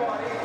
everybody.